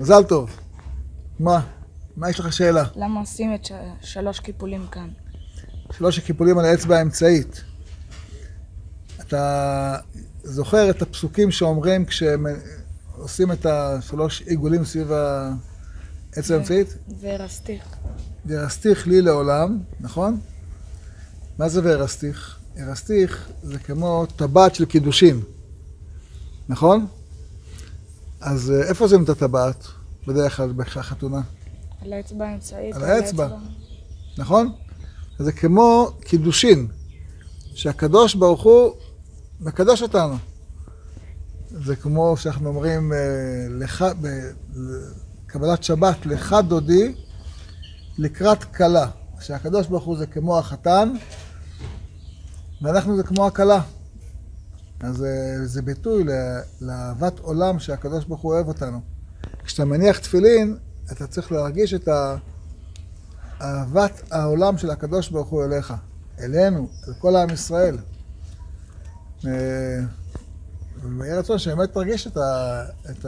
מזל טוב. מה? מה יש לך שאלה? למה עושים את. שלוש קיפולים כאן? שלוש הקיפולים על האצבע האמצעית. אתה זוכר את הפסוקים שאומרים כשהם עושים את השלוש עיגולים סביב האצבע האמצעית? ורסתיך. וארסתיך לי לעולם, נכון? מה זה וארסתיך? ארסתיך זה כמו טבעת של קידושין, נכון? אז אה, איפה שמים את הטבעת בדרך כלל בחתונה? על האצבע האמצעית. על האצבע. נכון? זה כמו קידושין, שהקדוש ברוך הוא מקדש אותנו. זה כמו שאנחנו אומרים, אה, לך, בקבלת שבת, לך דודי לקראת כלה. שהקדוש ברוך הוא זה כמו החתן, ואנחנו זה כמו הכלה. אז אה, זה ביטוי לאהבת עולם שהקדוש ברוך הוא אוהב אותנו. כשאתה מניח תפילין, אתה צריך להרגיש את אהבת העולם של הקדוש ברוך הוא אליך, אלינו, אל כל עם ישראל. אה, ויהי רצון שבאמת תרגיש את, ה, את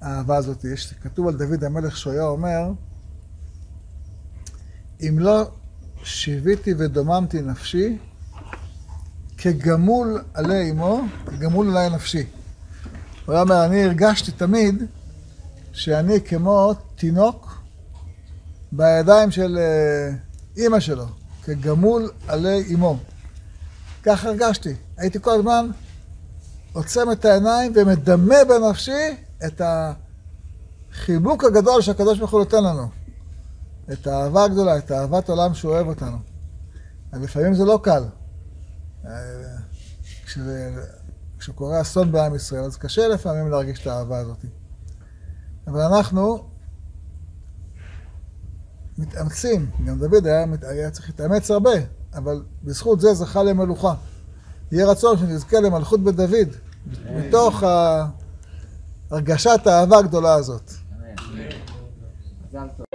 האהבה הזאת. יש, כתוב על דוד המלך שהוא היה אומר, אם לא שיוויתי ודוממתי נפשי, כגמול עלי אמו, כגמול עלי נפשי. הוא אומר, אני הרגשתי תמיד שאני כמו תינוק בידיים של אה, אימא שלו, כגמול עלי אמו. כך הרגשתי. הייתי כל הזמן עוצם את העיניים ומדמה בנפשי את החיבוק הגדול שהקדוש ברוך הוא נותן לנו. את האהבה הגדולה, את אהבת עולם שהוא אוהב אותנו. אבל לפעמים זה לא קל. כשזה, כשקורה אסון בעם ישראל, אז קשה לפעמים להרגיש את האהבה הזאת. אבל אנחנו מתאמצים, גם דוד היה, היה צריך להתאמץ הרבה, אבל בזכות זה זכה למלוכה. יהיה רצון שנזכה למלכות בדוד, מתוך ה- הרגשת האהבה הגדולה הזאת. מזל טוב.